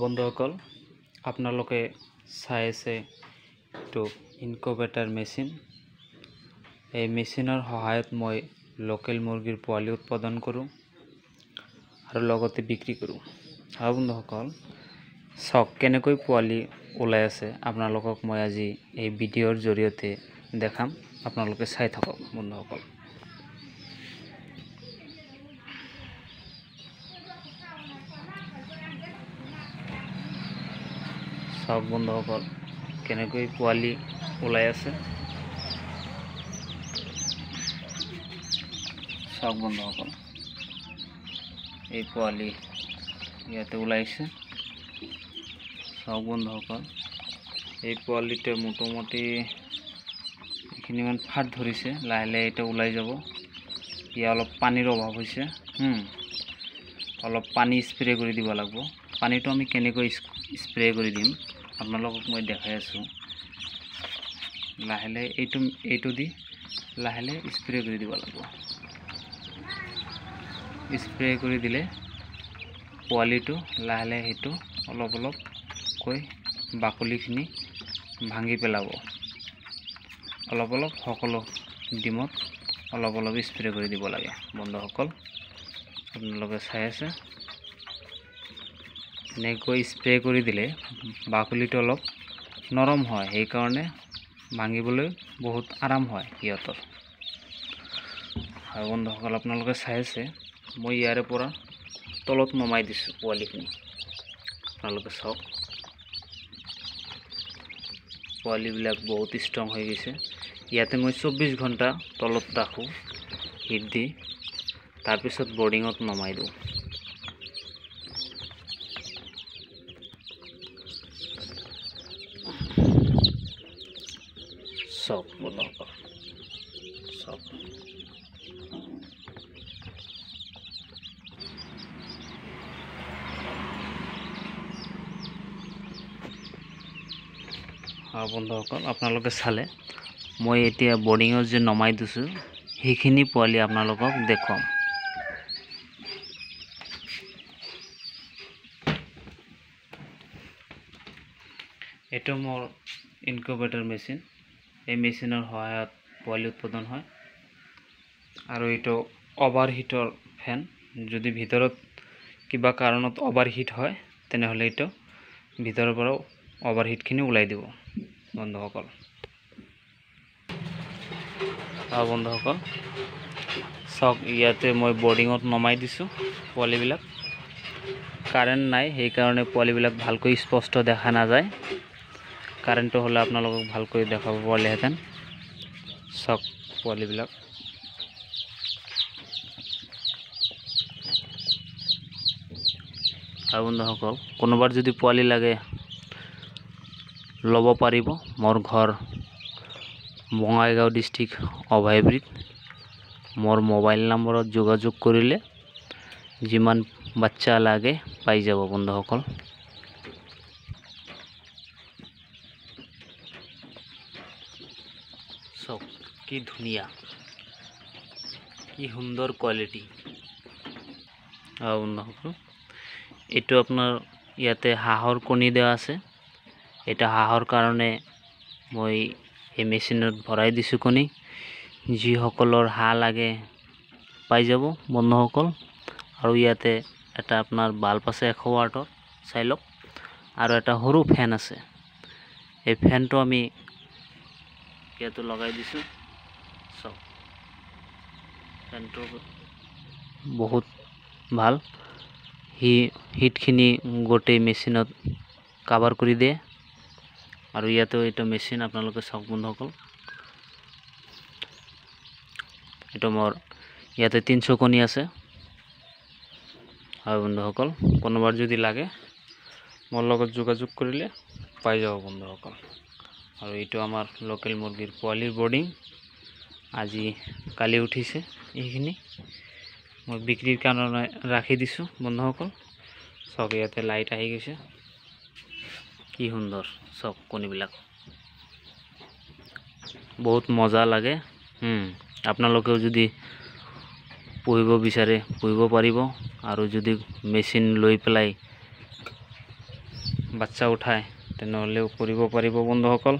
বন্ধুসকল আপোনালোকে চাই আছে এইটো ইনকুবেটাৰ মেচিন এই মেচিনৰ সহায়ত মই লোকেল মুৰ্গীৰ পোৱালি উৎপাদন কৰোঁ আৰু লগতে বিক্ৰী কৰোঁ। অঁ বন্ধুসকল চাওক কেনেকৈ পোৱালি ওলাই আছে আপোনালোকক মই আজি এই ভিডিঅ'ৰ জৰিয়তে দেখাম। আপোনালোকে চাই থাকক বন্ধুসকল। চাওক বন্ধুসকল কেনেকৈ পোৱালি ওলাই আছে। চাওক বন্ধুসকল এই পোৱালি ইয়াতে ওলাইছে। চাওক বন্ধুসকল এই পোৱালিটোৱে মোটামুটি এইখিনিমান ফাট ধৰিছে লাহে লাহে এতিয়া ওলাই যাব। ইয়াৰ অলপ পানীৰ অভাৱ হৈছে অলপ পানী স্প্ৰে কৰি দিব লাগিব। পানীটো আমি কেনেকৈ স্প্ৰে কৰি দিম? আপোনালোকক মই দেখাই আছোঁ। লাহে লাহে এইটো এইটো দি লাহে লাহে স্প্ৰে কৰি দিব লাগিব। স্প্ৰে কৰি দিলে পোৱালিটো লাহে লাহে সেইটো অলপ অলপকৈ বাকলিখিনি ভাঙি পেলাব। অলপ অলপ সকলো ডিমত অলপ অলপ স্প্ৰে কৰি দিব লাগে। বন্ধুসকল আপোনালোকে চাই আছে। এনেকৈ স্প্ৰে কৰি দিলে বাকলিটো অলপ নৰম হয় সেইকাৰণে ভাঙিবলৈ বহুত আৰাম হয় সিহঁতৰ। আৰু বন্ধুসকল আপোনালোকে চাই আছে মই ইয়াৰে পৰা তলত নমাই দিছোঁ পোৱালিখিনি। আপোনালোকে চাওক। পোৱালিবিলাক বহুত ষ্ট্ৰং হৈ গৈছে। ইয়াতে মই চৌব্বিছ ঘণ্টা তলত ৰাখোঁ হিট দি। তাৰপিছত বৰ্ডিঙত নমাই দিওঁ। চাওক বন্ধুসকল চাওক বন্ধুসকল, আপোনালোকে চালে। মই এতিয়া বৰ্ডিঙত যে নমাই দিছোঁ, সেইখিনি পোৱালি আপোনালোকক দেখুৱাম। এইটো মোৰ ইনকুবেটাৰ মেচিন এই মেচিনৰ সহায়ত পোৱালি উৎপাদন হয়। আৰু এইটো অভাৰ হিটৰ ফেন যদি ভিতৰত কিবা কাৰণত অভাৰ হিট হয় তেনেহ'লে এইটো ভিতৰৰ পৰাও অভাৰ হিটখিনি ওলাই দিব বন্ধুসকল। আৰু বন্ধুসকল চাওক ইয়াতে মই বৰ্ডিঙত নমাই দিছোঁ পোৱালিবিলাক। কাৰেণ্ট নাই সেইকাৰণে পোৱালিবিলাক ভালকৈ স্পষ্ট দেখা নাযায়। কাৰেণ্টটো হ'লে আপোনালোকক ভালকৈ দেখাব পাৰিলেহেঁতেন চাওক পোৱালিবিলাক। আৰু বন্ধুসকল কোনোবাৰ যদি পোৱালি লাগে ল'ব পাৰিব। মোৰ ঘৰ বঙাইগাঁও ডিষ্ট্ৰিক্ট অভয়ব্ৰীত মোৰ মোবাইল নম্বৰত যোগাযোগ কৰিলে যিমান বাচ্চা লাগে পাই যাব বন্ধুসকল। চাওক কি ধুনীয়া। কি সুন্দৰ কোৱালিটি বন্ধুসকল এইটো আপোনাৰ ইয়াতে হাঁহৰ কণী দিয়া আছে। এটা হাঁহৰ কাৰণে মই এই মেচিনত ভৰাই দিছোঁ কণী। যিসকলৰ হাঁহ লাগে পাই যাব বন্ধুসকল। আৰু ইয়াতে এটা আপোনাৰ বাল্ব আছে এশ ৱাৰ্টৰ চাই লওক। আৰু এটা সৰু ফেন আছে। এই ফেনটো আমি ইয়াতে লগাই দিছোঁ। চাওক ফেনটো বহুত ভাল। সি হিটখিনি গোটেই মেচিনত কাভাৰ কৰি দিয়ে। আৰু ইয়াতো এইটো মেচিন আপোনালোকে চাওক বন্ধুসকল। এইটো মোৰ ইয়াতে তিনিশ কণী আছে। হয় বন্ধুসকল কোনোবাৰ যদি লাগে মোৰ লগত যোগাযোগ কৰিলে পাই যাব বন্ধুসকল। আৰু এইটো আমাৰ লোকেল মুৰ্গীৰ পোৱালিৰ বৰ্ডিং আজি কালি উঠিছে এইখিনি। মই বিক্ৰীৰ কাৰণে ৰাখি দিছোঁ বন্ধুসকল। চাওক ইয়াতে লাইট আহি গৈছে। কি সুন্দৰ। চাওক কণীবিলাক। বহুত মজা লাগে। আপোনালোকেও যদি পুহিব বিচাৰে পুহিব পাৰিব। আৰু যদি মেচিন লৈ পেলাই বাচ্ছা উঠায় তেনেহ'লেও কৰিব পাৰিব বন্ধুসকল।